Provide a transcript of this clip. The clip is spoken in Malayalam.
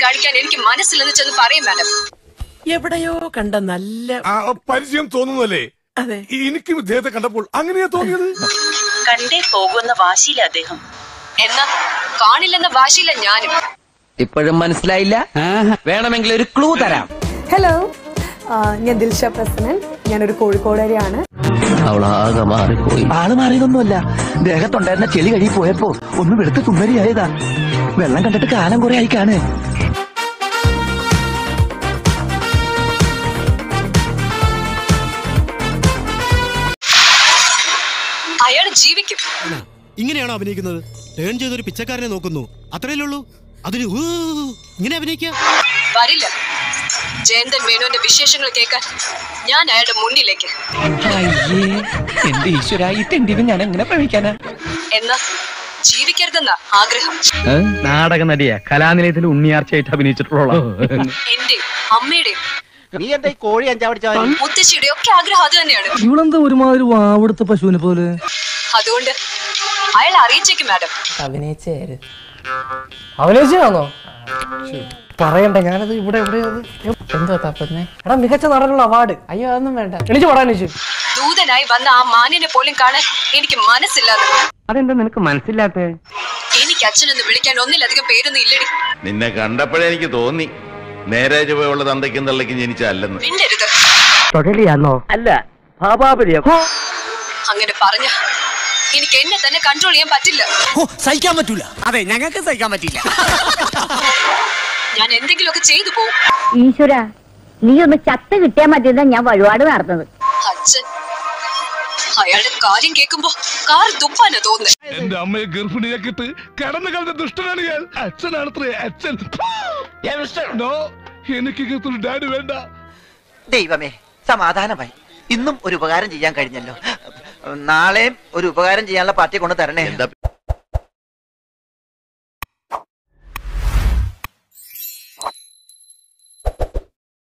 കാണിക്കാൻ എനിക്ക് മനസ്സിലെന്ന് ചെന്ന് പറയും മാഡം. എവിടെയോ കണ്ട നല്ല ആ, പരിചയം തോന്നുന്നല്ലേ? അതെ. എനിക്കും ഇദ്ദേഹത്തെ കണ്ടപ്പോൾ അങ്ങനെയാ തോന്നിയത്? കണ്ടേ പോകുന്ന വാശിയില അദ്ദേഹം. എന്നാ കാണില്ലെന്ന വാശിയില്ല ഞാനും. ഇപ്പോഴും മനസ്സിലായില്ല? വേണമെങ്കിൽ ഒരു ക്ലൂ തരാം. ഹലോ ഞാൻ ദിൽഷ പ്രസനൻ ഞാനൊരു കോഴിക്കോടുകാരിയാണ് അവളാകെ മാറിപ്പോയി. ആൾ മാറിയതൊന്നുമല്ല. ദേഹത്തുണ്ടായിരുന്ന ചെളി കഴുകി പോയപ്പോ ഒന്ന് വെളുത്ത് സുന്ദരിയായതാ വെള്ളം കണ്ടിട്ട് കാലം കുറെ ആയി കാണേ. അയാൾ ജീവിക്കും. ഇങ്ങനെയാണോ അഭിനയിക്കുന്നത്? ടേൺ ചെയ്തൊരു പിച്ചക്കാരനെ നോക്കുന്നു. അത്രയല്ലേ ഉള്ളൂ? അതിന് ഇങ്ങനെ അഭിനയിക്കാം? വരില്ല. ജയന്തൻ വേണുവിന്റെ വിശേഷങ്ങൾ കേൾക്കാൻ ഞാൻ അയാളുടെ മുന്നിലേക്ക്. അയ്യേ എന്റെ ഈശ്വര ഈ തെണ്ടിന് ഞാൻ എങ്ങനെ പ്രവഹിക്കാനാ? എന്നാ ജീവിക്കരുതെന്ന ആഗ്രഹം. നാടക നടിയാ കലാനിലയത്തിൽ ഉണ്ണിയാർച്ചയായിട്ട് അഭിനയിച്ചിട്ടുള്ള എന്റെ അമ്മയുടെ നീ എന്താ കോഴി അഞ്ചാവടിച്ച മുത്തശ്ശിയുടെ ഒക്കെ ആഗ്രഹം അത് തന്നെയാണ്. ഇവളെന്താ ഒരുമാതിരി വാവെടുത്ത പശുവിനെ പോലെ? അതുകൊണ്ട് അയാൾ അറിയിച്ചേക്കും മാഡം. അഭിനയിച്ചേര് അഭിനയിച്ചാണോ പറയണ്ട ഞാനത് ഇവിടെ ഇവിടെ എന്തോ തപ്പുന്നേ? എടാ മികച്ച നടനുള്ള അവാർഡ് അയ്യോ അതൊന്നും വേണ്ട. എനിക്ക് പറയാൻ ദൂതനായി വന്ന ആ മാനിനെ പോലും കാണാൻ എനിക്ക് മനസ്സില്ലാതെ അതെന്താ നിനക്ക് മനസ്സിലാത്തേ എനിക്ക് അച്ഛനൊന്ന് വിളിക്കാൻ ഒന്നിലധികം പേരൊന്നും ഇല്ലടി. നിന്നെ കണ്ടപ്പോഴേ എനിക്ക് തോന്നി. നേരെ ചുവയുള്ള തന്തയ്ക്കും തള്ളയ്ക്കും ജനിച്ചല്ലെന്ന് മിണ്ടരുത്. തൊടലിയാന്നോ അല്ല അങ്ങനെ പറഞ്ഞ എനിക്ക് എന്നെ തന്നെ കൺട്രോൾ ചെയ്യാൻ പറ്റില്ല. സഹിക്കാൻ പറ്റൂല. അതെ ഞങ്ങൾക്ക് സഹിക്കാൻ പറ്റില്ല. ഞാൻ എന്തെങ്കിലുമൊക്കെ ചെയ്തു പോകും ഈശ്വര നീ ഒന്ന് ചത്ത് കിട്ടിയാ മതിയെന്നാ ഞാൻ വഴിപാട് നടന്നത് അച്ഛൻ അയാളുടെ കാര്യം കേൾക്കുമ്പോ കാർ തുപ്പാനാ തോന്നുന്നത് എന്റെ അമ്മയെ ഗർഭിണിയാക്കിട്ട് കടന്നു കളഞ്ഞ ദുഷ്ടനാണ് ഞാൻ അച്ഛനാണത്രേ അച്ഛൻ. നോ എനിക്ക് ഡാഡി വേണ്ട. ദൈവമേ സമാധാനമായി. ഇന്നും ഒരു ഉപകാരം ചെയ്യാൻ കഴിഞ്ഞല്ലോ. നാളെയും ഒരു ഉപകാരം ചെയ്യാനുള്ള പാർട്ടി കൊണ്ട് തരണേ. എന്താ